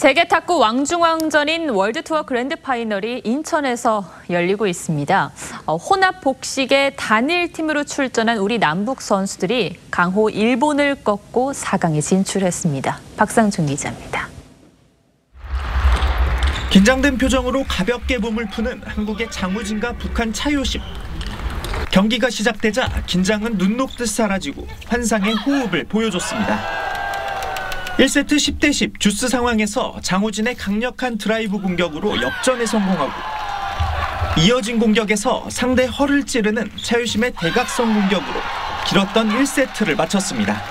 세계 탁구 왕중왕전인 월드투어 그랜드 파이널이 인천에서 열리고 있습니다. 어, 혼합 복식의 단일 팀으로 출전한 우리 남북 선수들이 강호 일본을 꺾고 4강에 진출했습니다. 박상준 기자입니다. 긴장된 표정으로 가볍게 몸을 푸는 한국의 장우진과 북한 차요심. 경기가 시작되자 긴장은 눈 녹듯 사라지고 환상의 호흡을 보여줬습니다. 1세트 10대 10 듀스 상황에서 장우진의 강력한 드라이브 공격으로 역전에 성공하고 이어진 공격에서 상대 허를 찌르는 차효심의 대각선 공격으로 길었던 1세트를 마쳤습니다.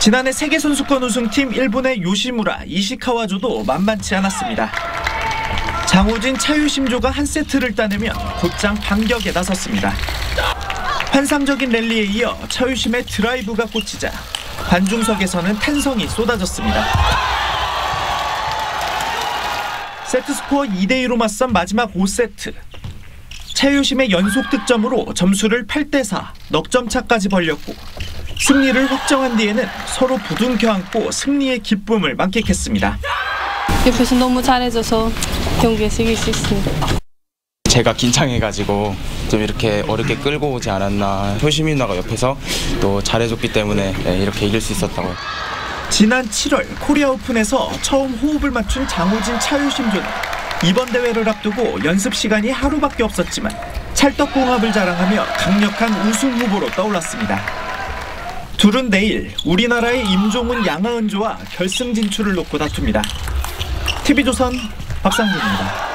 지난해 세계 선수권 우승팀 일본의 요시무라 이시카와조도 만만치 않았습니다. 장우진 차효심조가 한 세트를 따내면 곧장 반격에 나섰습니다. 환상적인 랠리에 이어 차효심의 드라이브가 꽂히자 관중석에서는 탄성이 쏟아졌습니다. 세트 스코어 2대 2로 맞선 마지막 5세트. 최유심의 연속 득점으로 점수를 8대 4, 넉점 차까지 벌렸고 승리를 확정한 뒤에는 서로 부둥켜 안고 승리의 기쁨을 만끽했습니다. 옆에서 너무 잘해줘서 경기에서 이길 수 있습니다. 제가 긴장해가지고 좀 이렇게 어렵게 끌고 오지 않았나 효심이 누나가 옆에서 또 잘해줬기 때문에 네, 이렇게 이길 수 있었다고 지난 7월 코리아 오픈에서 처음 호흡을 맞춘 장우진 차유심 조는 이번 대회를 앞두고 연습 시간이 하루밖에 없었지만 찰떡궁합을 자랑하며 강력한 우승 후보로 떠올랐습니다. 둘은 내일 우리나라의 임종훈 양하은조와 결승 진출을 놓고 다툽니다. TV조선 박상준입니다.